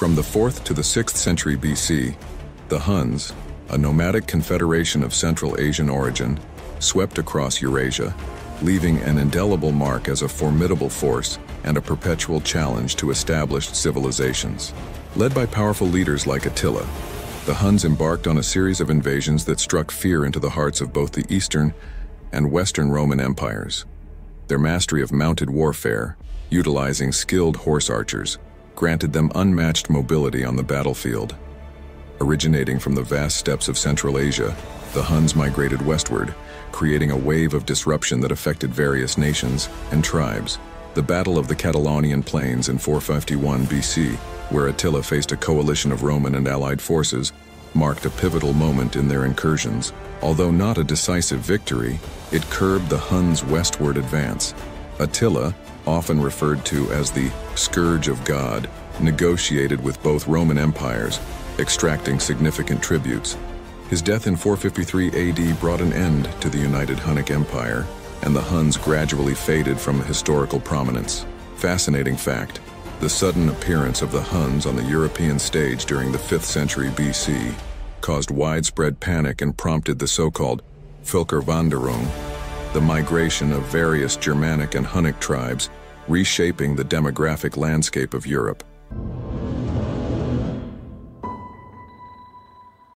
From the 4th to the 6th century BC, the Huns, a nomadic confederation of Central Asian origin, swept across Eurasia, leaving an indelible mark as a formidable force and a perpetual challenge to established civilizations. Led by powerful leaders like Attila, the Huns embarked on a series of invasions that struck fear into the hearts of both the Eastern and Western Roman empires. Their mastery of mounted warfare, utilizing skilled horse archers, granted them unmatched mobility on the battlefield. Originating from the vast steppes of Central Asia, the Huns migrated westward, creating a wave of disruption that affected various nations and tribes. The Battle of the Catalaunian Plains in 451 BC, where Attila faced a coalition of Roman and allied forces, marked a pivotal moment in their incursions. Although not a decisive victory, it curbed the Huns' westward advance. Attila, often referred to as the Scourge of God, negotiated with both Roman empires, extracting significant tributes. His death in 453 AD brought an end to the United Hunnic Empire, and the Huns gradually faded from historical prominence. Fascinating fact, the sudden appearance of the Huns on the European stage during the 5th century BC caused widespread panic and prompted the so-called Völkerwanderung, the migration of various Germanic and Hunnic tribes, reshaping the demographic landscape of Europe.